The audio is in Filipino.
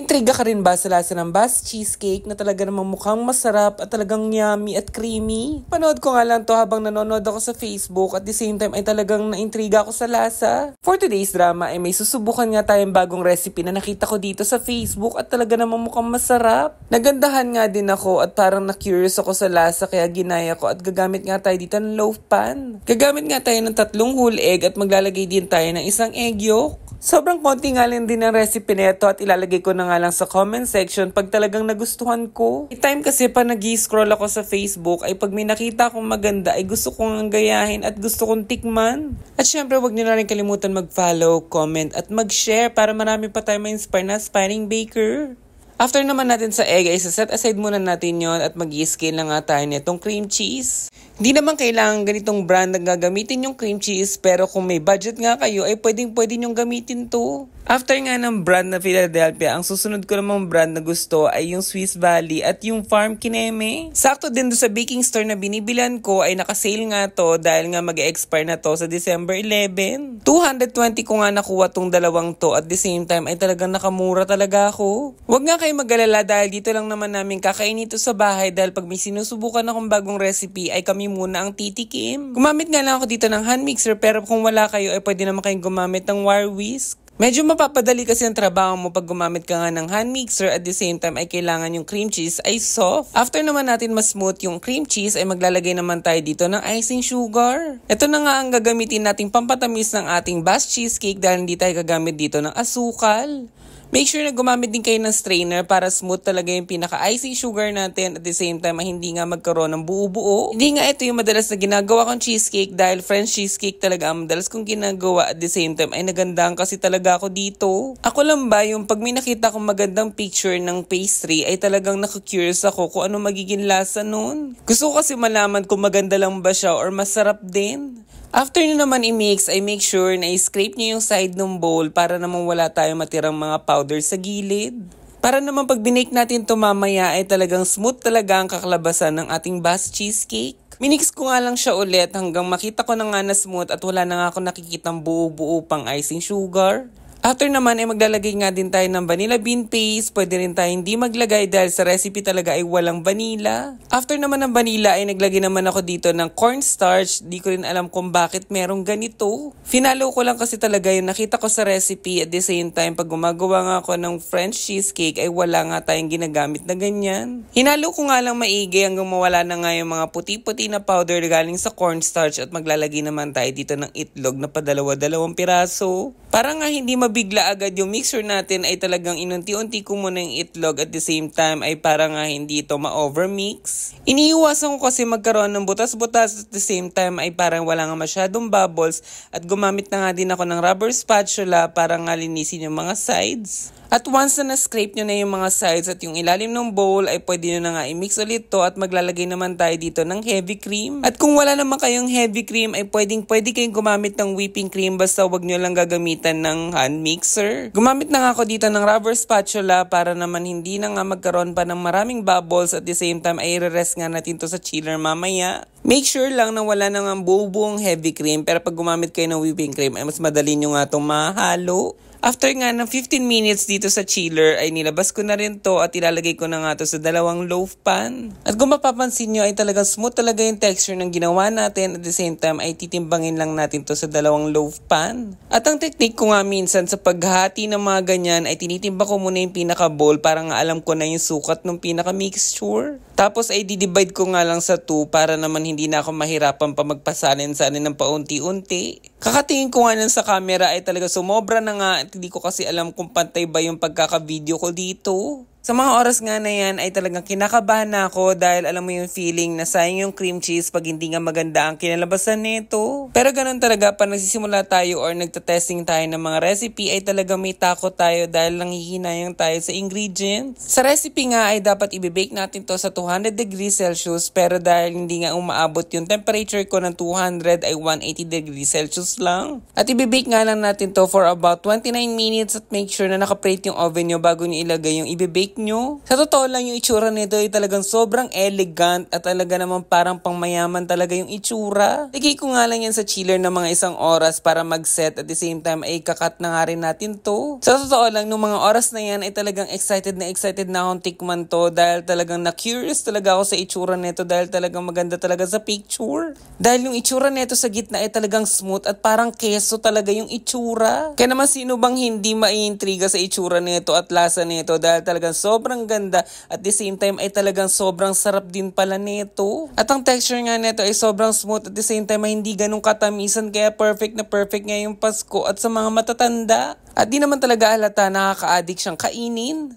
Intriga ka rin ba sa lasa ng Bass Cheesecake na talaga namang mukhang masarap at talagang yummy at creamy? Panood ko nga lang to habang nanonood ako sa Facebook at the same time ay talagang naintriga ako sa lasa. For today's drama ay may susubukan nga tayong bagong recipe na nakita ko dito sa Facebook at talaga namang mukhang masarap. Nagandahan nga din ako at parang na-curious ako sa lasa kaya ginaya ko at gagamit nga tayo dito ng loaf pan. Gagamit nga tayo ng tatlong whole egg at maglalagay din tayo ng isang egg yolk. Sobrang konti nga lang din ang recipe nito at ilalagay ko na nga lang sa comment section pag talagang nagustuhan ko. May time kasi pa nag scroll ako sa Facebook ay pag may nakita akong maganda ay gusto kong gayahin at gusto kong tikman. At syempre wag niyo na rin kalimutan mag-follow, comment at mag-share para marami pa tayo ma-inspire na aspiring baker. After naman natin sa egg ay set aside muna natin yon at mag scale na nga tayo nitong cream cheese. Hindi naman kailangan ganitong brand na gagamitin yung cream cheese pero kung may budget nga kayo ay pwedeng pwede nyong gamitin to. After nga ng brand na Philadelphia, ang susunod ko namang brand na gusto ay yung Swiss Valley at yung Farm Kineme. Sakto din do sa baking store na binibilan ko ay nakasale nga to dahil nga mag-expire na to sa December 11. 220 ko nga nakuha tong dalawang to at the same time ay talagang nakamura talaga ako. Huwag nga kayo mag-alala dahil dito lang naman namin kakain ito sa bahay dahil pag may sinusubukan akong bagong recipe ay kami muna ang titikim. Gumamit nga lang ako dito ng hand mixer pero kung wala kayo ay pwede naman kayong gumamit ng wire whisk. Medyo mapapadali kasi ang trabaho mo pag gumamit ka nga ng hand mixer at the same time ay kailangan yung cream cheese ay soft. After naman natin mas-smooth yung cream cheese ay maglalagay naman tayo dito ng icing sugar. Ito na nga ang gagamitin nating pampatamis ng ating bass cheesecake dahil hindi tayo gagamit dito ng asukal. Make sure na gumamit din kayo ng strainer para smooth talaga yung pinaka-icing sugar natin at the same time hindi nga magkaroon ng buo-buo. Hindi nga ito yung madalas na ginagawa kong cheesecake dahil French cheesecake talaga ang madalas kong ginagawa at the same time ay nagandang kasi talaga ako dito. Ako lang ba yung pag may nakita kong magandang picture ng pastry ay talagang naku-curious ako kung ano magiging lasa nun. Gusto ko kasi malaman kung maganda lang ba siya or masarap din. After nyo naman i-mix, ay make sure na i-scrape nyo yung side ng bowl para naman wala tayong matirang mga powder sa gilid. Para naman pag binake natin to mamaya ay talagang smooth talaga ang kakalabasan ng ating bass cheesecake. Minix ko nga lang siya ulit hanggang makita ko na nga na smooth at wala na nga ako nakikitang buo-buo pang icing sugar. After naman ay maglalagay nga din tayo ng vanilla bean paste. Pwede rin tayo hindi maglagay dahil sa recipe talaga ay walang vanilla. After naman ng vanilla ay naglagay naman ako dito ng cornstarch. Di ko rin alam kung bakit merong ganito. Finalo ko lang kasi talaga yung nakita ko sa recipe at the same time pag gumagawa nga ako ng French cheesecake ay wala nga tayong ginagamit na ganyan. Hinalo ko nga lang maigi hanggang mawala na nga yung mga puti-puti na powder galing sa cornstarch at maglalagay naman tayo dito ng itlog na padalawa-dalawang piraso. Para nga hindi mabigla agad yung mixer natin ay talagang inunti-unti ko muna yung itlog at the same time ay para nga hindi ito ma-overmix. Iniiwasan ko kasi magkaroon ng butas-butas at the same time ay parang wala nga masyadong bubbles at gumamit na nga din ako ng rubber spatula para nga linisin yung mga sides. At once na na-scrape nyo na yung mga sides at yung ilalim ng bowl ay pwede nyo na nga i-mix ulit to at maglalagay naman tayo dito ng heavy cream. At kung wala naman kayong heavy cream ay pwedeng pwede kayong gumamit ng whipping cream basta wag nyo lang gagamitan ng hand mixer. Gumamit na nga ako dito ng rubber spatula para naman hindi na nga magkaroon pa ng maraming bubbles at the same time ay i-rest nga natin to sa chiller mamaya. Make sure lang na wala nang ang buong heavy cream pero pag gumamit kayo ng whipping cream ay mas madali nyo nga itong mahalo. After nga ng 15 minutes dito sa chiller ay nilabas ko na rin to at ilalagay ko na nga to sa dalawang loaf pan. At kung mapapansin nyo ay talagang smooth talaga yung texture ng ginawa natin at the same time ay titimbangin lang natin to sa dalawang loaf pan. At ang technique ko nga minsan sa paghati ng mga ganyan ay tinitimba ko muna yung pinaka bowl para nga alam ko na yung sukat ng pinaka mixture. Tapos ay didivide ko nga lang sa 2 para naman hindi na ako mahirapan pa magpasalin-salin ng paunti-unti. Kakatingin ko nga nun sa camera ay talaga sumobra na nga at hindi ko kasi alam kung pantay ba yung pagkaka-video ko dito. Sa mga oras nga na yan ay talagang kinakabahan na ako dahil alam mo yung feeling na sayang yung cream cheese pag hindi nga maganda ang kinalabasan nito. Pero ganun talaga pag nagsisimula tayo or nagtatesting tayo ng mga recipe ay talaga may takot tayo dahil nanghihinayang tayo sa ingredients. Sa recipe nga ay dapat ibibake natin to sa 200 degrees Celsius pero dahil hindi nga umaabot yung temperature ko ng 200 ay 180 degrees Celsius lang. At ibibake nga lang natin to for about 29 minutes at make sure na nakaprate yung oven nyo bago nyo ilagay yung ibibake cheesecake nyo. Sa totoo lang yung itsura nito ay talagang sobrang elegant at talaga naman parang pangmayaman talaga yung itsura. Lagay ko nga lang yan sa chiller ng mga isang oras para mag-set at the same time ay kakat na nga rin natin to. Sa totoo lang, nung mga oras na yan ay talagang excited na excited na akong tikman to dahil talagang na-curious talaga ako sa itsura nito dahil talagang maganda talaga sa picture. Dahil yung itsura nito sa gitna ay talagang smooth at parang keso talaga yung itsura. Kaya naman sino bang hindi maiintriga sa itsura nito at lasa nito dahil talagang sobrang ganda at the same time ay talagang sobrang sarap din pala nito. At ang texture nga nito ay sobrang smooth at the same time ay hindi ganun katamisan kaya perfect na perfect nga yung Pasko at sa mga matatanda. At di naman talaga halata nakaka-addict siyang kainin.